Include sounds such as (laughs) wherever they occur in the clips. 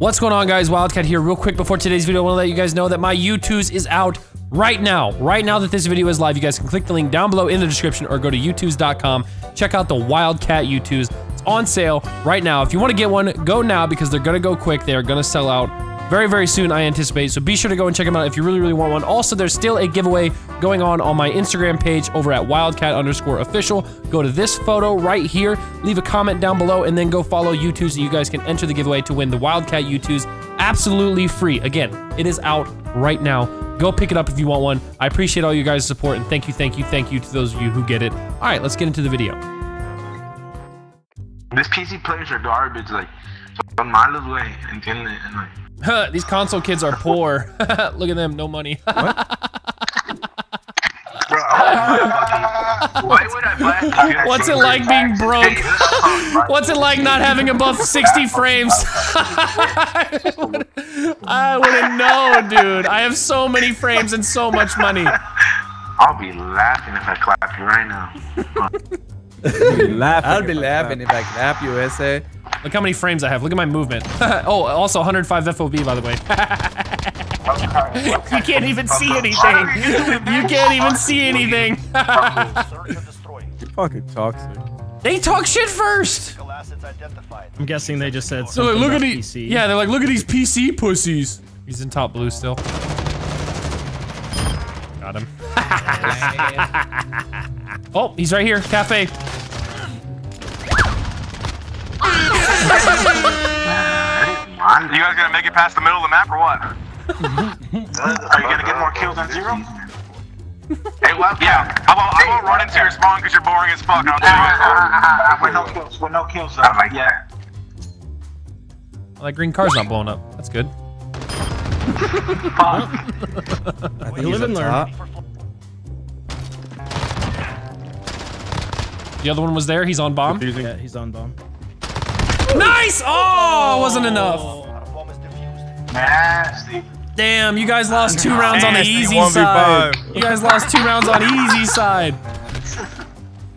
What's going on guys, Wildcat here. Real quick before today's video, I wanna let you guys know that my Youtooz is out right now. Right now that this video is live, you guys can click the link down below in the description or go to youtooz.com. Check out the Wildcat Youtooz. It's on sale right now. If you wanna get one, go now because they're gonna go quick. They are gonna sell out very, very soon, I anticipate. So be sure to go and check them out if you really, really want one. Also, there's still a giveaway going on on my Instagram page over at wildcat underscore official. Go to this photo right here, leave a comment down below, and then go follow Youtooz so you guys can enter the giveaway to win the Wildcat Youtooz absolutely free. Again, it is out right now. Go pick it up if you want one. I appreciate all you guys' support, and thank you, thank you, thank you to those of you who get it. All right, let's get into the video. These PC players are garbage. Like, so my little way? And like, Huh, These console kids are poor. (laughs) Look at them, no money. (laughs) bro, why would I buy (laughs) What's it like being broke? Hey, this is fun, What's it like not having above 60 frames? I wouldn't know, dude. I have so many frames and so much money. I'll be laughing if I clap you right now. laughing. I'll be laughing if I clap you, SA. Look how many frames I have. Look at my movement. (laughs) oh, also 105 FOV, by the way. (laughs) (laughs) you can't even see anything. You can't even see anything. You're fucking toxic. they talk shit first. I'm guessing they just said So like, look at these. Yeah, they're like, look at these PC pussies. He's in top blue still. Got him. oh, he's right here. Cafe. Make it past the middle of the map or what? (laughs) Are you gonna get more kills than zero? (laughs) hey, well, yeah. I won't, I won't run into your spawn because you're boring as fuck. I'll tell you. (laughs) With no kills, with no kills though. Like, yeah. Well, that green car's not blowing up. That's good. I think We he's live up and learn. The other one was there. He's on bomb. Yeah, he's on bomb. Nice! Oh, wasn't enough. Nasty. Damn, you guys lost two rounds on the easy 1v5. side. You guys lost two rounds on easy side.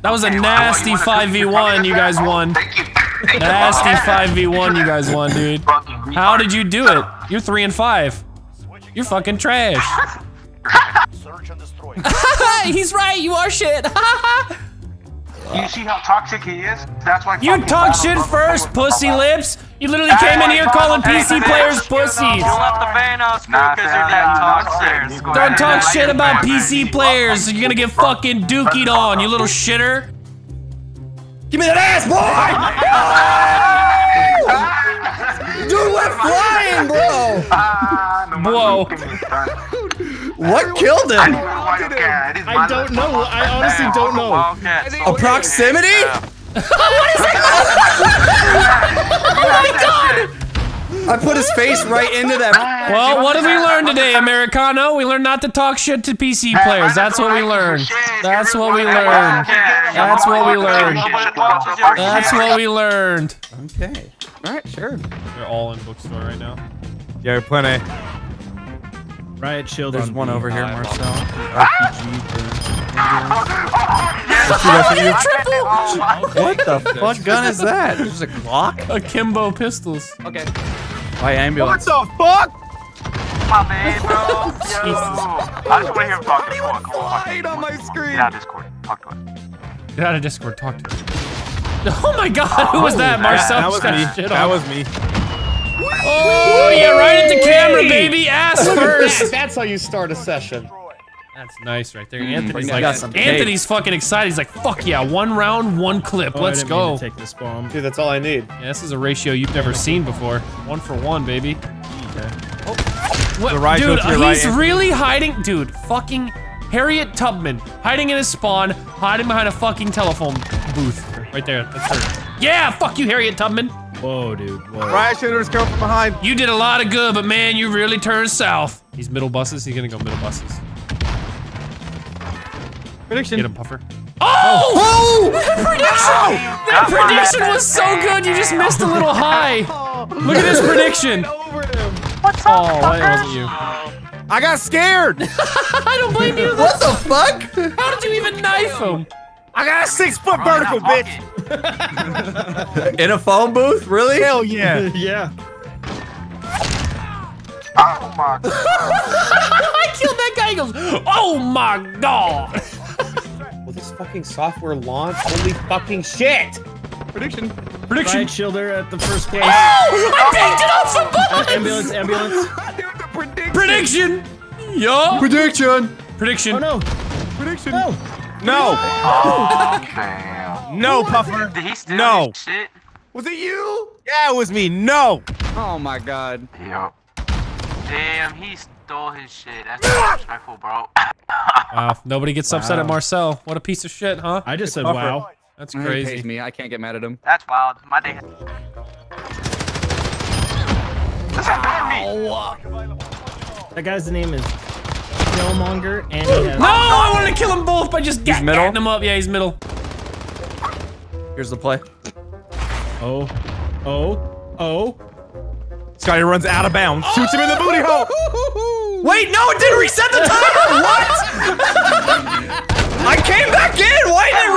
That was a nasty 5v1 you guys won. Nasty 5v1 you guys won, dude. How did you do it? You're three and five. You're fucking trash. (laughs) He's right. You are shit. You see how toxic he is? That's why. you talk shit first, pussy lips. You literally came in here calling PC players pussies. You left the van house because nah, you're that nah, toxic. nah, Don't talk shit about PC nah, players. You're gonna get fucking dookied on, you little shitter. Give me that ass, boy! Dude went flying, bro! Ah, no, my Whoa. What killed him? I him? don't know why you care. It is I my don't know. I honestly don't know. Wildcats. A proximity? I put his face right into that. Well, what did we learn today, Americano? We learned not to talk shit to PC players. That's what we learned. That's what we learned. That's what we learned. That's what we learned. Okay. Alright, sure. They're all in bookstore right now. Yeah, plenty. Riot shield There's on one B. over here, Marcel. RPG. What the fuck gun is that? There's a Glock? Akimbo pistols. Okay. By ambulance. the fuck? My bad, bro. (laughs) Yo. I just want to hear him talk. Come on, come on. Light on my screen. Get out of Discord. Talk to us. Get out of Discord. Talk to me. Oh my God! Who was that? Marcel That was just got me. shit That on. was me. Oh yeah, right at the camera, baby. Ass first. (laughs) That's how you start a session. That's nice right there. Mm-hmm. Anthony's like, got some. Anthony's fucking excited. He's like, fuck yeah, one round, one clip. Oh, Let's didn't mean go. to take this bomb. Dude, that's all I need. Yeah, this is a ratio you've never seen before. One for one, baby. What, The right, dude, to your he's right, really hiding. Dude, fucking Harriet Tubman hiding in his spawn, hiding behind a fucking telephone booth. Right there. That's her. Yeah, fuck you, Harriet Tubman. Whoa, dude. Whoa. Riot shooters come from behind. You did a lot of good, but man, you really turned south. He's middle buses. He's gonna go middle buses. Prediction. Get him, Puffer. Oh! oh! oh! That prediction! That prediction was so good. You just missed a little high. Look at this prediction. What's Oh, that wasn't you. I got scared. (laughs) I don't blame you. What the fuck? How did you even knife him? I got a six foot oh, vertical, bitch. (laughs) In a phone booth? Really? Hell yeah. (laughs) yeah. Oh my god. I killed that guy. He goes, oh my god. Will this fucking software launch? Holy fucking shit! Prediction. Prediction. Riot shielder at the first place. Oh, I picked it up from Uh, ambulance, ambulance. (laughs) Prediction. Yo. Prediction. Prediction. Oh no. Prediction. No. No. Oh, damn. No, Puffer. Did he steal No. shit? Was it you? Yeah, it was me. No. Oh my god. Yup. Damn, he stole his shit. That's disrespectful, (laughs) bro. Wow. (laughs) Uh, nobody gets upset at Marcel. What a piece of shit, huh? I just said Puffer. wow. That's mm-hmm. He pays crazy. me. I can't get mad at him. That's wild. My day. This is me. That guy's name is Killmonger, and he has. No, I wanted to kill them both by just gat- middle? gatting them up. Yeah, he's middle. Here's the play. Oh. Oh. Oh. Scotty runs out of bounds. Shoots him in the booty hole. (laughs) Wait, no, it didn't reset the timer. what? I came back in. Why did it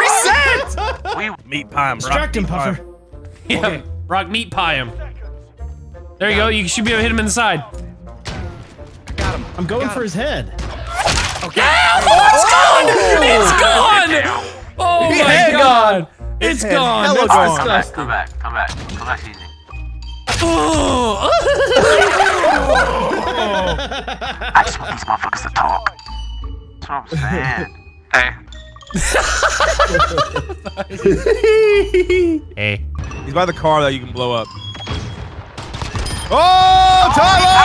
reset? We Meat pie, bro. Distract him, Puffer. Yeah, rock meat pie him. There you go. You should be able to hit him in the side. I got him. I'm going for his head. Yeah! Oh, it's gone! Oh! It's gone! Oh my head god! It's head gone. hella That's gone. come back, come back, come back, come back, easy. Oh. I just want these motherfuckers to talk. That's what I'm saying. hey. hey. He's by the car that you can blow up. Oh, Tyler!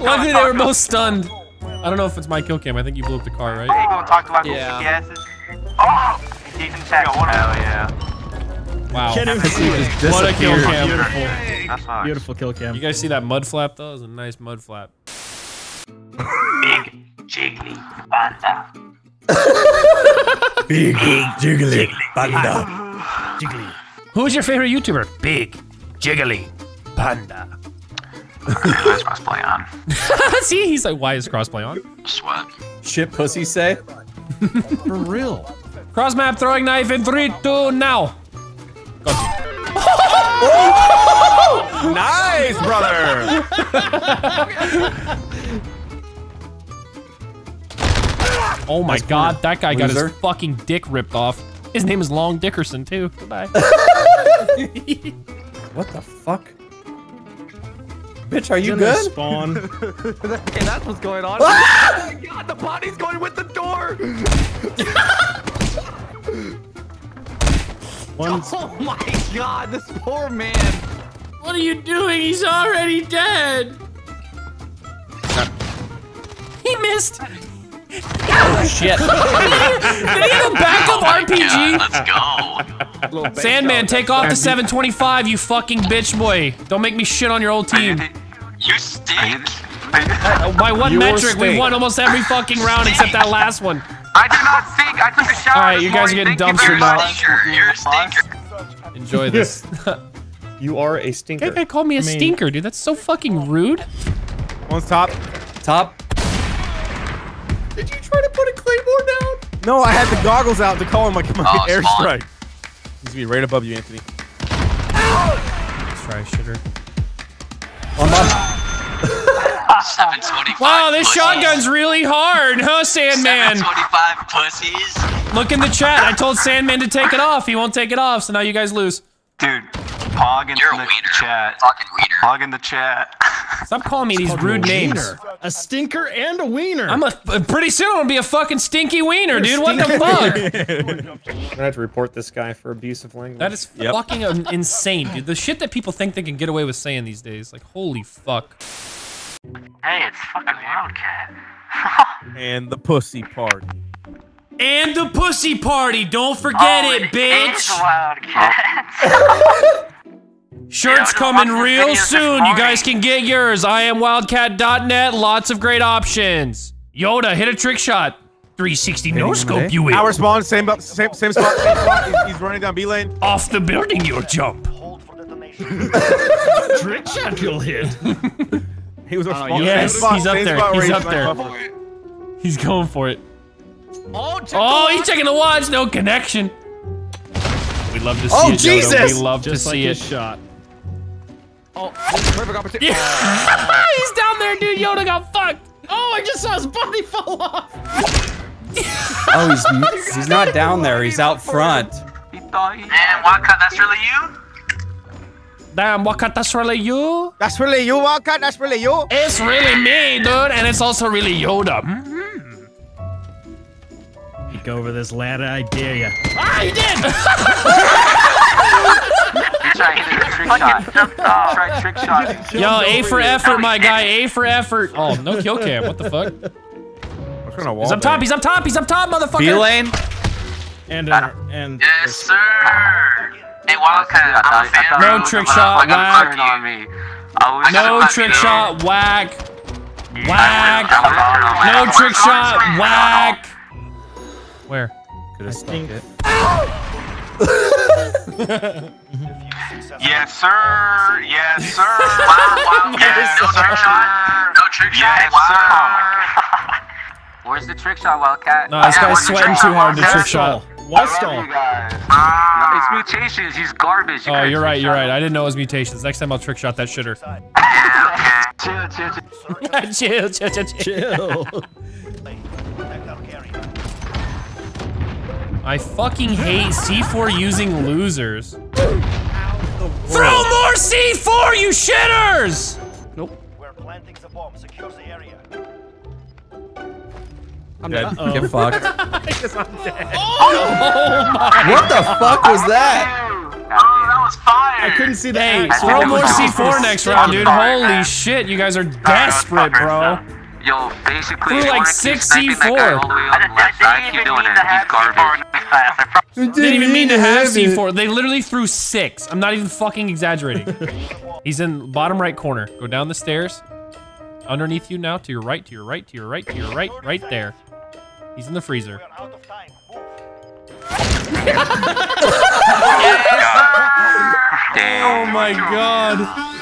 Luckily, they were both stunned. I don't know if it's my kill cam. I think you blew up the car, right? Hey, you gonna talk to my Yeah. yeah. asses? Oh! He's in chat. Hell yeah. Wow. Can't even see it. What a kill cam. Beautiful. Beautiful kill cam. You guys see that mud flap though? It was a nice mud flap. Big Jiggly Panda. (laughs) Big jiggly panda. Jiggly. Who's your favorite YouTuber? Big Jiggly Panda. Let's crossplay on. (laughs) see, he's like, why is crossplay on? Sweat. Shit pussy say. For real. Cross map throwing knife in three, two, now. (laughs) Nice, brother. (laughs) Oh my god, that guy got his fucking dick ripped off. His name is Long Dickerson too. Goodbye. (laughs) What the fuck? Bitch, are you Gonna good? Spawn. Okay, that's what's going on. Ah! oh my god, the body's going with the door. One. (laughs) Oh my god, this poor man. what are you doing? He's already dead. He missed. (laughs) Oh shit. Did he have a backup oh RPG? Let's go. Sandman, take off the 725, you fucking bitch boy. Don't make me shit on your old team. You stink. By what You metric? We won almost every fucking round except that last one. I do not stink. I took a shower. All right, you guys are getting Thank you dumpstered very now. much. You're a stinker. Enjoy this. (laughs) You are a that stinker. guy called me a I mean- stinker, dude. That's so fucking rude. One's top. Top. Did you try to put a claymore down? No, I had the goggles out to call him like my Oh, spawn. airstrike. He's gonna be right above you, Anthony. Let's try shitter. On my. 725 Wow, this pussies. shotgun's really hard, huh, Sandman? 725 pussies. Look in the chat. I told Sandman to take it off. He won't take it off, so now you guys lose. Dude, Pog in You're a the wiener. chat. Fucking wiener. Pog in the chat. Stop calling me these rude names. A stinker and a wiener. I'm a pretty soon I'm gonna be a fucking stinky wiener, dude. What the fuck? (laughs) I'm gonna have to report this guy for abusive language. That is Yep. fucking um, insane, dude. The shit that people think they can get away with saying these days, like holy fuck. Hey, it's fucking Wildcat. (laughs) And the pussy party. And the pussy party. Don't forget Oh, it, It's bitch. Wildcat. (laughs) Shirts Yeah, coming real soon. You guys can get yours. I am wildcat.net. Lots of great options. Yoda, hit a trick shot. 360 no scope, you will. Our spawn, same, bu- same, same spot. Same spot. He's, he's running down B lane. Off the building, you'll jump. (laughs) trick shot you'll hit. He was a Oh, spawn. yes, same spot, he's up there, he's up there. He's going for it. Oh, check Oh, he's checking the watch. No connection. We love to see Oh, it, Yoda. Jesus! We love Just to see his it. shot. Oh, perfect opportunity. Yeah. Oh. (laughs) He's down there, dude. Yoda got fucked. Oh, I just saw his body fall off. (laughs) Oh, he's he's not down there. He's out front. He thought he. And Wildcat, that's really you? Damn, Waka, that's really you? That's really you, Wildcat. That's really you. It's really me, dude. And it's also really Yoda. Go over this ladder, I dare ya. Ah, he did. He tried to hit a trick shot. Tried trick shot. Yo, A for effort, my guy. A for effort. Oh, no kill cam. What the fuck? What's going on? He's up top. He's up top. He's up top, motherfucker. B lane. And uh, and Yes, sir. Hey, Wildcat, I'm a fan. No trick shot, Like, I'm whack. on me. I No I trick could. shot. Whack. Whack. I No could. trick shot. Whack. Where? Could have stuck think- it. (laughs) Yes, sir. Yes, sir. (laughs) Wow, wow. Yes, no trick shot. No trick shot. Yes, sir. (laughs) Where's the trick shot, Wildcat? No, this guy's sweating too hard to trick shot. Westall. No, it's mutations. He's garbage. You Oh, you're right. You're shot right. I didn't know it was mutations. Next time I'll trick shot that shitter. Chill, (laughs) chill, chill. chill, chill, chill, chill. Chill. I fucking hate C4 using losers. Throw more C4, you shitters! We're planting the bomb. Secure the area. I'm dead. Uh-oh. Get fucked. (laughs) Oh! oh my! What the fuck was that? Oh, that was fire. I couldn't see the Hey, axe. throw more C4 next round, dude. Holy shit, you guys are desperate, bro. Yo, basically, Threw like six sniping that guy C4. all the way on the left side, keep doing it. He's. Didn't even mean to have C4. They literally threw six. I'm not even fucking exaggerating. He's in bottom right corner. Go down the stairs. Underneath you now, to your right, to your right, to your right, to your right, right there. He's in the freezer. We're out of time. Move. (laughs) (laughs) Oh my god.